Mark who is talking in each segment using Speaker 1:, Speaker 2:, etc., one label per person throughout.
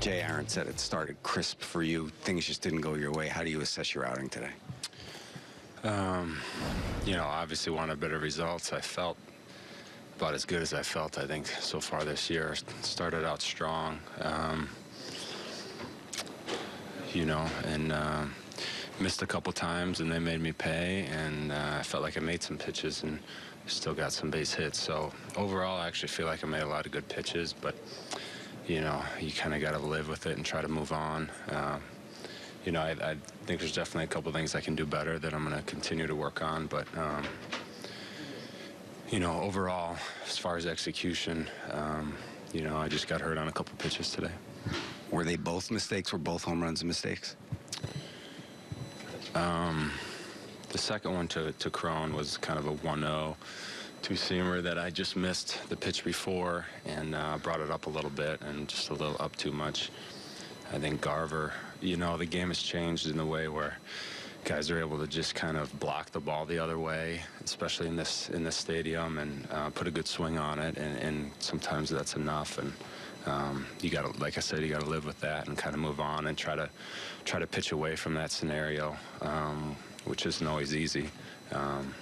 Speaker 1: Jay Aaron said it started crisp for you. Things just didn't go your way. How do you assess your outing today?
Speaker 2: Um, you know, obviously wanted better results. I felt about as good as I felt, I think, so far this year. Started out strong, um, you know, and uh, missed a couple times, and they made me pay. And uh, I felt like I made some pitches and still got some base hits. So overall, I actually feel like I made a lot of good pitches, but you know, you kind of got to live with it and try to move on. Um, you know, I, I, think there's definitely a couple things I can do better that I'm going to continue to work on. But, um, you know, overall, as far as execution, um, you know, I just got hurt on a couple pitches today.
Speaker 1: Were they both mistakes? Were both home runs mistakes?
Speaker 2: Um, the second one to, to Cron was kind of a 1-0 two-seamer that I just missed the pitch before and uh, brought it up a little bit and just a little up too much. I think Garver, you know, the game has changed in the way where guys are able to just kind of block the ball the other way, especially in this in this stadium, and uh, put a good swing on it. And, and sometimes that's enough. And um, you got to, like I said, you got to live with that and kind of move on and try to try to pitch away from that scenario, um, which isn't always easy. Um,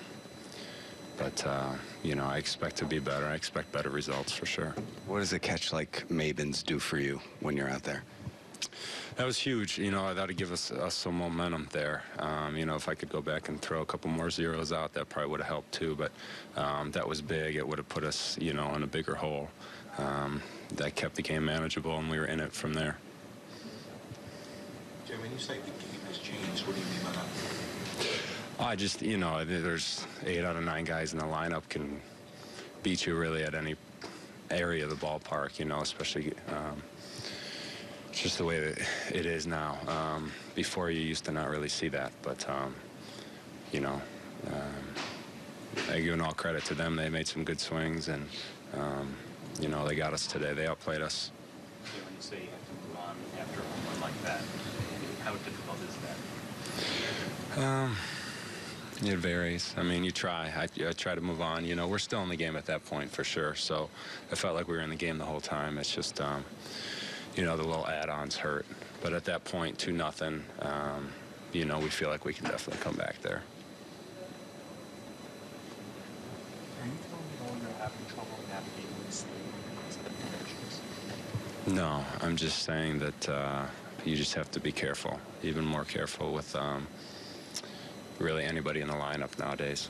Speaker 2: but, uh, you know, I expect to be better. I expect better results for sure.
Speaker 1: What does a catch like Maybin's do for you when you're out there?
Speaker 2: That was huge. You know, that'd give us, us some momentum there. Um, you know, if I could go back and throw a couple more zeros out, that probably would have helped too. But um, that was big. It would have put us, you know, in a bigger hole. Um, that kept the game manageable, and we were in it from there.
Speaker 3: Jay, when you say the game has changed, what do you mean by that?
Speaker 2: I just, you know, there's eight out of nine guys in the lineup can beat you really at any area of the ballpark, you know, especially um, just the way that it is now. Um, before you used to not really see that, but, um, you know, um, I give all credit to them. They made some good swings, and, um, you know, they got us today. They outplayed us.
Speaker 4: When you say you have to move on after a home run like that, how difficult is
Speaker 2: that? Um, it varies. I mean, you try. I, I, try to move on. You know, we're still in the game at that point for sure. So I felt like we were in the game the whole time. It's just, um, you know, the little add-ons hurt. But at that point, two nothing. Um, you know, we feel like we can definitely come back there. No, I'm just saying that uh, you just have to be careful, even more careful with um, really anybody in the lineup nowadays.